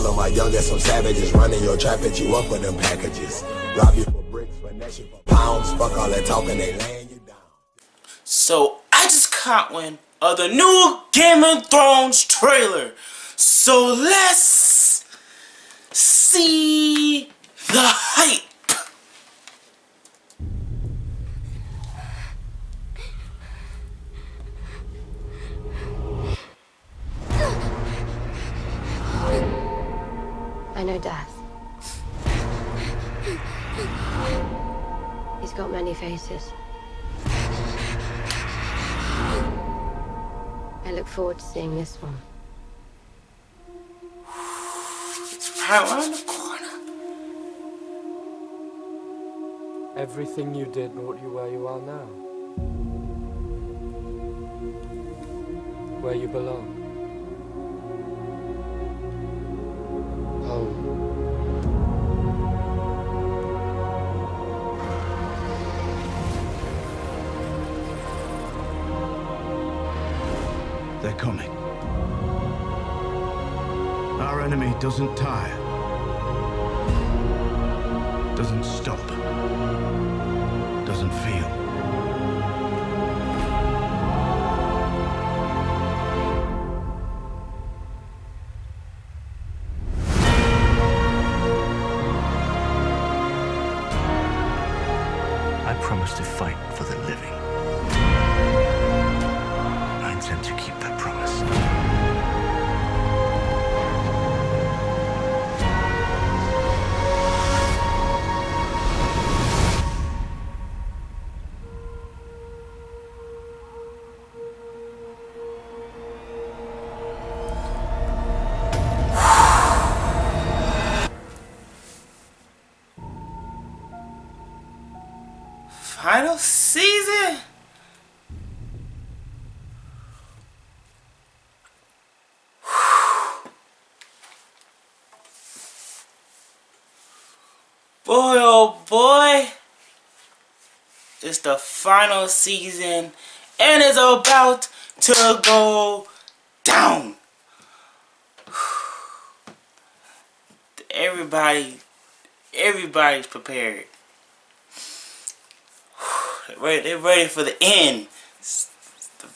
All of my some savages running your trap at you up with them packages. Rob you for bricks, for pounds. Fuck all that talking, they laying you down. So I just caught one of the new Game of Thrones trailer. So let's see the hype. I know death. He's got many faces. I look forward to seeing this one. It's Right around the corner. Everything you did brought you where you are now. Where you belong. They're coming. Our enemy doesn't tire. Doesn't stop. Doesn't feel. I promise to fight for the living. Final season? Boy, oh boy. It's the final season and it's about to go down. Everybody, everybody's prepared. Ready, they're ready for the end. The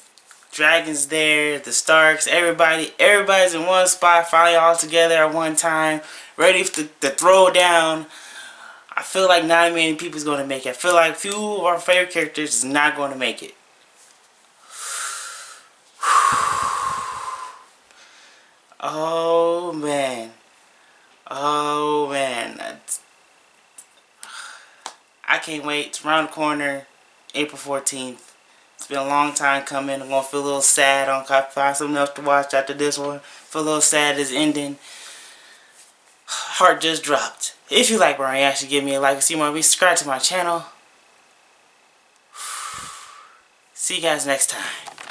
dragons there, the Starks, everybody, everybody's in one spot, finally all together at one time, ready to, to throw down. I feel like not many people is going to make it. I feel like few of our favorite characters is not going to make it. Oh man. Oh man. I can't wait. It's around the corner. April 14th. It's been a long time coming. I'm going to feel a little sad. I'm going to find something else to watch after this one. Feel a little sad it's ending. Heart just dropped. If you like Brian Ashley, give me a like. See more. Subscribe to my channel. See you guys next time.